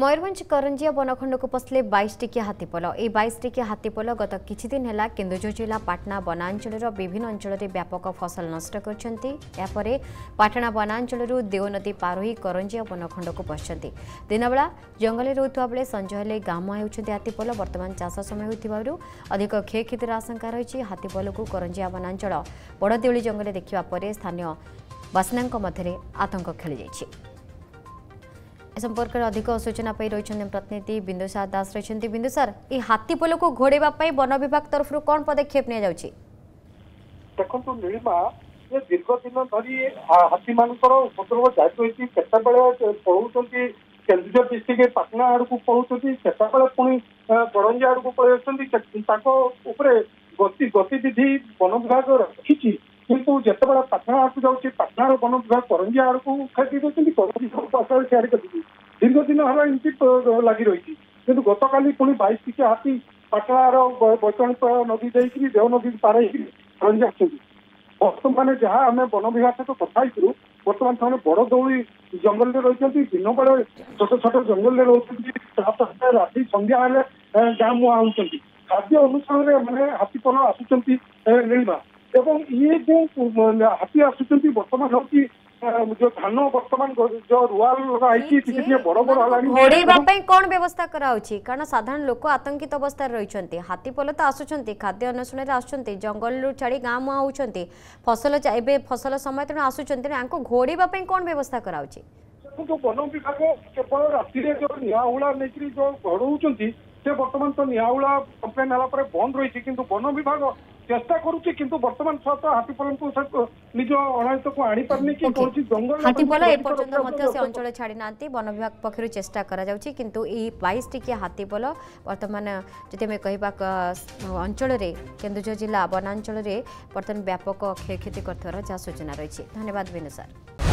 ময়ূরভঞ্জ করঞ্জিয়া বনখণ্ডকু পশলে বাইশ বাইশটিকিয়া হাতীপল এই বাইশ বাইশটিকিয়া হাতীপল গত কিছুদিন হল কেন্দুঝর জেলা পাটনা বনাঞ্চলর বিভিন্ন অঞ্চলের ব্যাপক ফসল নষ্ট করছেন এরপরে পাটনা বনাঞ্চলর দেওনদী পার হয়ে করঞ্জিয়া বনখণ্ডকু পশছেন দিনবেলা জঙ্গলে রহুতা বেড়ে সঞ্জ হলে গ্রাম হেউছেন হাতীপল বর্তমান চাষ সময় হয়েছিল অধিক ক্ষয়ক্ষতির আশঙ্কা রয়েছে হাতীপলকু করঞ্জিয়া বনাঞ্চল বড়দেউলি জঙ্গলে দেখা পরে স্থানীয় বাসিন্দা মধ্যে আতঙ্ক খেলে যাই ए संपर्क में अधिक सूचना रही प्रतिनिधि बिंदुसार दास रही बिंदुसार ये हाथी पोल को घोड़े वन विभाग तरफ कौन पदक्षेप नि जाऊँगी देखो नीलिमा ଯେ ଦୀର୍ଘ ଦିନ ଧରି ହାତୀମାନଙ୍କର ଉପଦ୍ରବ ଜାରି ରହିଛି କେତେବେଳେ ପଳଉଛନ୍ତି କେନ୍ଦ୍ରୀୟ ଡିଷ୍ଟ୍ରିକ୍ଟ ପାଟନା ଆଡ଼କୁ ପଳଉଛନ୍ତି କେତେବେଳେ ପୁଣି ବରଞ୍ଜା ଆଡ଼କୁ ପଳେଇ ଆସୁଛନ୍ତି ତାଙ୍କ ଉପରେ ଗତି ଗତିବିଧି ବନ ବିଭାଗ ରଖିଛି କିନ୍ତୁ ଯେତେବେଳେ ପାଟନା ଆଡ଼କୁ ଯାଉଛି ପାଟନାର ବନ ବିଭାଗ କରଞ୍ଜିଆ ଆଡ଼କୁ ଖେଦି ଦେଉଛନ୍ତି କରଞ୍ଜି ପାଖରେ ସେଆଡ଼େ ଭାବେ ଏମିତି ଲାଗି ରହିଛି କିନ୍ତୁ ଗତକାଲି ପୁଣି ବାଇଶ ଟିକିଆ ହାତୀ ପାଟଣାର ବୈତରଣୀ ନଦୀ ଦେଇକିରି ଦେଓ ନଦୀ ପାର ହେଇକିରି ରହି ଆସିଛନ୍ତି ବର୍ତ୍ତମାନ ଯାହା ଆମେ ବନ ବିଭାଗ ସହିତ କଥା ହେଇଥିଲୁ ବର୍ତ୍ତମାନ ସେମାନେ ବଡ ଦଉଳି ଜଙ୍ଗଲରେ ରହିଛନ୍ତି ଦିନବେଳେ ଛୋଟ ଛୋଟ ଜଙ୍ଗଲରେ ରହୁଛନ୍ତି ରାତି ସନ୍ଧ୍ୟା ହେଲେ ଗାଁ ମୁହାଁ ହେଉଛନ୍ତି ଖାଦ୍ୟ ଅନୁସାରେ ମାନେ ହାତୀ ପଲ ଆସୁଛନ୍ତି ନୀଳିମା ଏବଂ ଇଏ ଯେଉଁ ହାତୀ ଆସୁଛନ୍ତି ବର୍ତ୍ତମାନ ହେଉଛି जो ଧାନ ବର୍ତ୍ତମାନ ଯୋଉ ରୁଆଲ ରହିଛି ଟିକେ ଟିକେ ବଡ ବଡ ହେଲାଣି ଘୋଡେଇବା ପାଇଁ କଣ ବ୍ୟବସ୍ଥା କରାହଉଛି କାରଣ ସାଧାରଣ ଲୋକ ଆତଙ୍କିତ ଅବସ୍ଥାରେ ରହିଛନ୍ତି ହାତୀ ପଲ ତ ଆସୁଛନ୍ତି ଖାଦ୍ୟ ଅନ୍ୱେଷଣରେ ଆସୁଛନ୍ତି ଜଙ୍ଗଲରୁ ଛାଡି ଗାଁ ମୁହାଁ ହେଉଛନ୍ତି ଫସଲ ଏବେ ଫସଲ ସମୟ ତେଣୁ ଆସୁଛନ୍ତି ତେଣୁ ୟାଙ୍କୁ ଘୋଡେଇବା ପାଇଁ କଣ ବ୍ୟବସ୍ଥା କରାହଉଛି ଯୋଉ ବନ ବିଭାଗ କେବଳ ରାତିରେ ଯୋଉ ନିଆହୁଳା ନେଇକିରି ଯୋଉ ଘଡଉଛନ୍ତି ସେ ବର୍ତ୍ତମାନ ତ ନିଆହୁଳା କମ୍ପ୍ଲେନ୍ ହେଲା ପରେ ବନ୍ଦ ରହିଛି କିନ୍ତୁ ବନ ବିଭାଗ চেষ্টা করুছি কিন্তু বর্তমান সত হাতিপলঙ্কু নিজ আনি পারনি কি কোনছি জঙ্গল হাতিপলা এ পর্যন্ত মধ্য সে অঞ্চলে ছাড়ি নাতি বন বিভাগ পক্ষৰ চেষ্টা কৰা যাউছি কিন্তু এই 22 টি টিকিয়া হাতিপল বর্তমান যদি মই কহিবা অঞ্চলরে কেন্দুঝর জেলা বনাঞ্চলরে বর্তমান ব্যাপক ক্ষয়ক্ষতি কৰ্তৰ যা সূচনা রয়েছে ধন্যবাদ বিনু স্যার